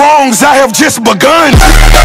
wrongs, I have just begun.